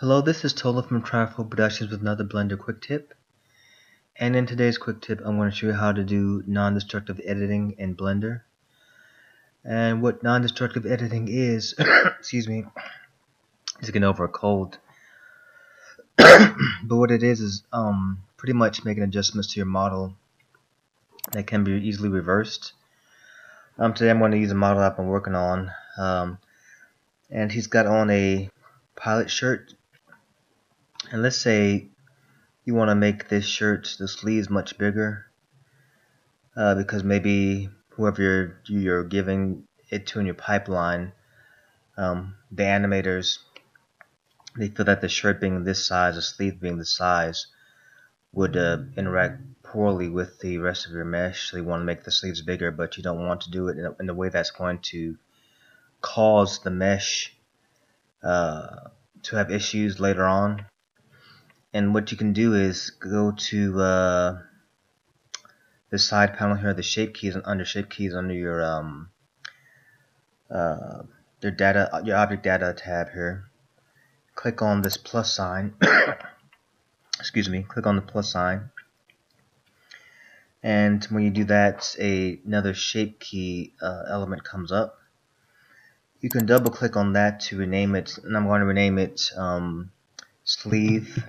Hello, this is Tola from Trifold Productions with another Blender quick tip. And in today's quick tip, I'm going to show you how to do non-destructive editing in Blender. And what non-destructive editing is, excuse me, just getting over a cold. but what it is is um, pretty much making adjustments to your model that can be easily reversed. Um, today I'm going to use a model I've been working on. Um, and he's got on a pilot shirt and let's say you want to make this shirt the sleeves much bigger uh, because maybe whoever you're, you're giving it to in your pipeline um, the animators they feel that the shirt being this size the sleeve being this size would uh, interact poorly with the rest of your mesh. So you want to make the sleeves bigger but you don't want to do it in a, in a way that's going to cause the mesh uh, to have issues later on and what you can do is go to uh, the side panel here the shape keys and under shape keys under your um, uh, your data your object data tab here. Click on this plus sign. Excuse me. Click on the plus sign. And when you do that a, another shape key uh, element comes up. You can double click on that to rename it and I'm going to rename it um, sleeve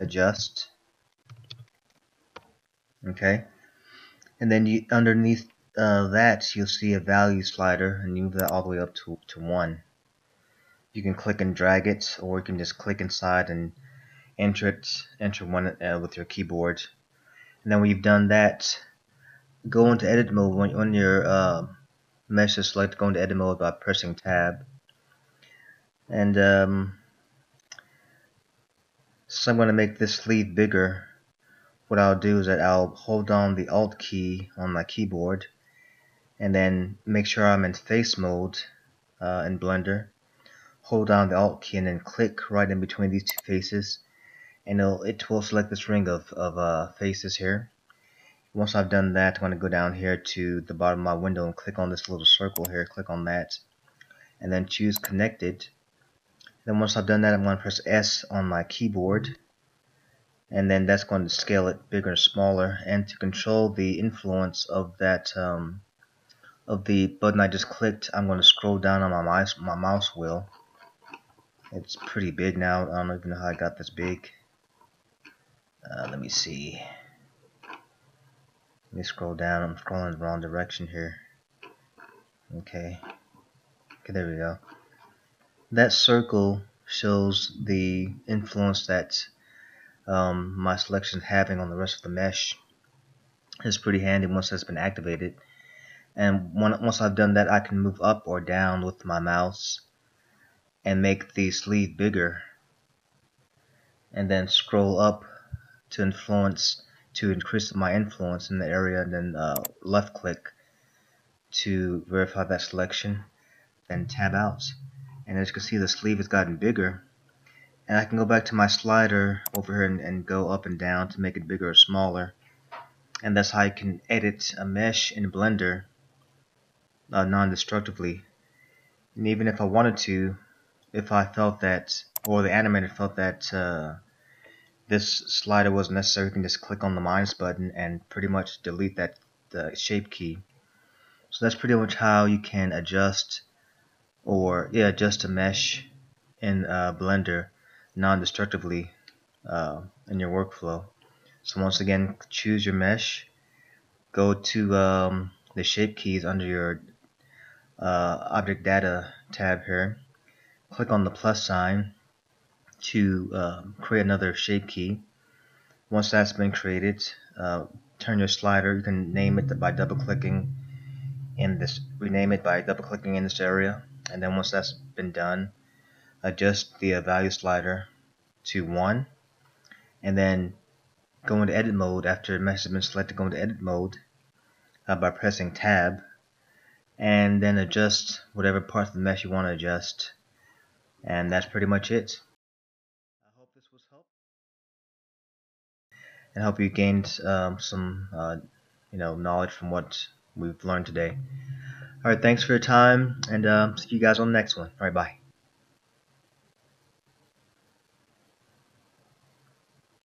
adjust. Okay. And then you underneath uh, that you'll see a value slider and move that all the way up to, to 1 you can click and drag it or you can just click inside and enter it enter one uh, with your keyboard. And then when you've done that go into edit mode. When, when your uh, mesh is selected go into edit mode by pressing tab. And um, so I'm going to make this sleeve bigger. What I'll do is that I'll hold down the alt key on my keyboard and then make sure I'm in face mode uh, in Blender. Hold down the alt key and then click right in between these two faces and it will select this ring of, of uh, faces here. Once I've done that I'm going to go down here to the bottom of my window and click on this little circle here click on that and then choose connected then once I've done that, I'm going to press S on my keyboard. And then that's going to scale it bigger and smaller. And to control the influence of that, um, of the button I just clicked, I'm going to scroll down on my mouse, my mouse wheel. It's pretty big now. I don't even know how I got this big. Uh, let me see. Let me scroll down. I'm scrolling the wrong direction here. Okay. Okay, there we go that circle shows the influence that um, my selection is having on the rest of the mesh. It's pretty handy once that's been activated. And once I've done that, I can move up or down with my mouse and make the sleeve bigger. And then scroll up to influence to increase my influence in the area and then uh, left click to verify that selection then tab out and as you can see the sleeve has gotten bigger. And I can go back to my slider over here and, and go up and down to make it bigger or smaller. And that's how you can edit a mesh in Blender uh, non-destructively. And even if I wanted to if I felt that or the animator felt that uh, this slider wasn't necessary you can just click on the minus button and pretty much delete that the shape key. So that's pretty much how you can adjust or yeah just a mesh in uh, Blender non-destructively uh, in your workflow. So once again choose your mesh. Go to um, the shape keys under your uh, object data tab here. Click on the plus sign to um, create another shape key. Once that's been created uh, turn your slider. You can name it by double clicking in this rename it by double clicking in this area and then once that's been done adjust the uh, value slider to 1 and then go into edit mode. After the mesh has been selected go into edit mode uh, by pressing tab. And then adjust whatever parts of the mesh you want to adjust. And that's pretty much it. I hope this was helpful. And hope you gained um, some uh, you know knowledge from what we've learned today Alright, thanks for your time, and uh, see you guys on the next one. Alright, bye.